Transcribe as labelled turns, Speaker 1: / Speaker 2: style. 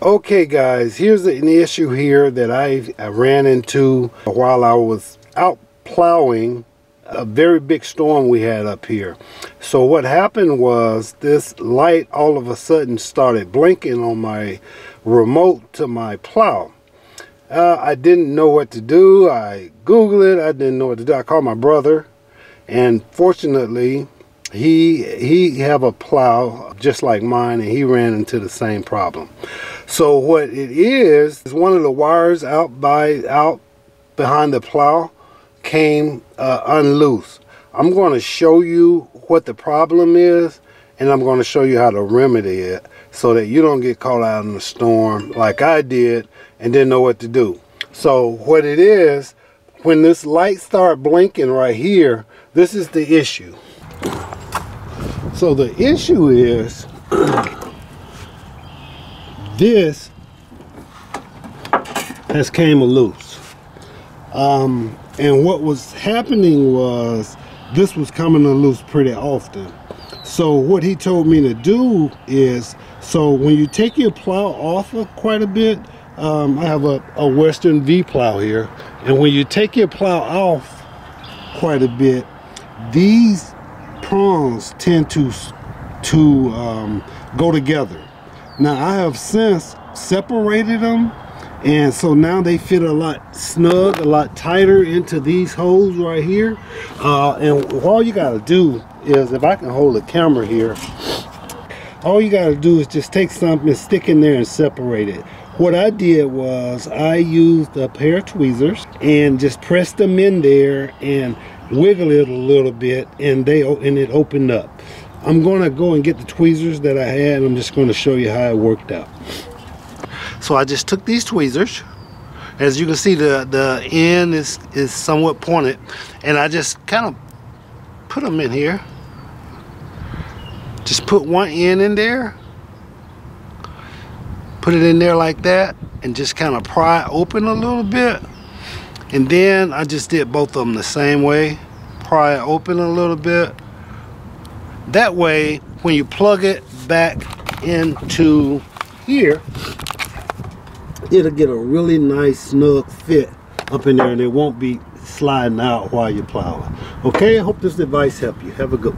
Speaker 1: Okay guys, here's an issue here that I, I ran into while I was out plowing a very big storm we had up here. So what happened was this light all of a sudden started blinking on my remote to my plow. Uh, I didn't know what to do. I Googled it. I didn't know what to do. I called my brother and fortunately he he have a plow just like mine and he ran into the same problem so what it is is one of the wires out by out behind the plow came uh, unloose i'm going to show you what the problem is and i'm going to show you how to remedy it so that you don't get caught out in the storm like i did and didn't know what to do. So what it is when this light start blinking right here this is the issue. So the issue is this has came loose. Um, and what was happening was this was coming loose pretty often. So what he told me to do is, so when you take your plow off of quite a bit, um, I have a, a Western V plow here, and when you take your plow off quite a bit, these prongs tend to to um, go together. Now I have since separated them and so now they fit a lot snug, a lot tighter into these holes right here. Uh, and all you gotta do is, if I can hold the camera here, all you gotta do is just take something, and stick in there and separate it. What I did was I used a pair of tweezers and just pressed them in there and wiggle it a little bit and they and it opened up. I'm going to go and get the tweezers that I had I'm just going to show you how it worked out. So I just took these tweezers. As you can see the, the end is, is somewhat pointed and I just kind of put them in here. Just put one end in there. Put it in there like that and just kind of pry open a little bit and then I just did both of them the same way pry open a little bit that way when you plug it back into here it'll get a really nice snug fit up in there and it won't be sliding out while you're plowing. Okay I hope this advice helped you. Have a good one